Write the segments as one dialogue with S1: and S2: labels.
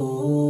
S1: 呜。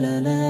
S1: la la la.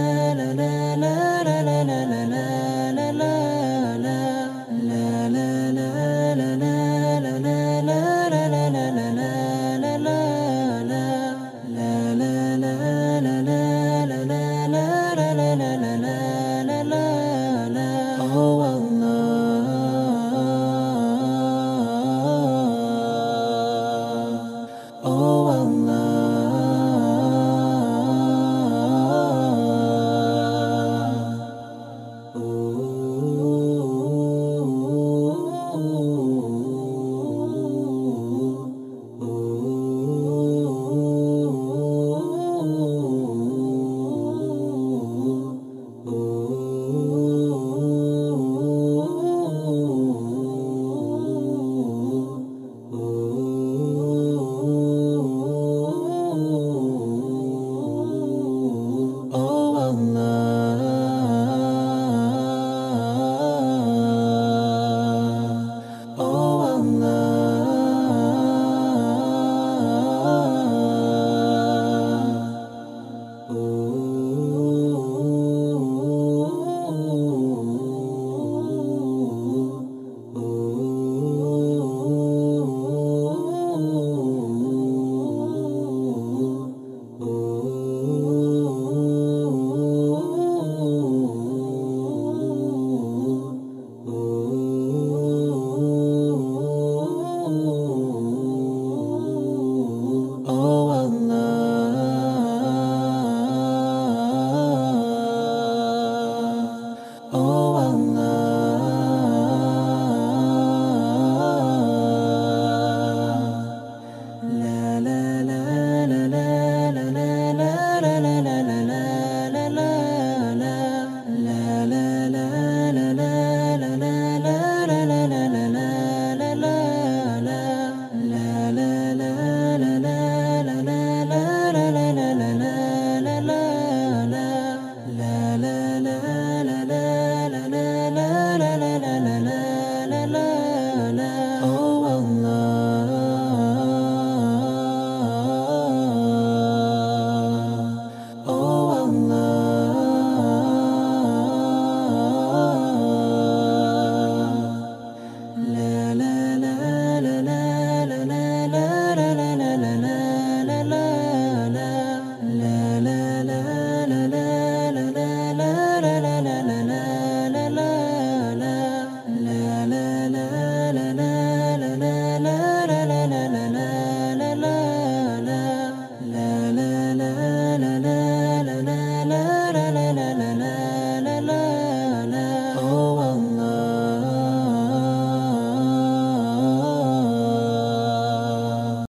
S1: la la la la la.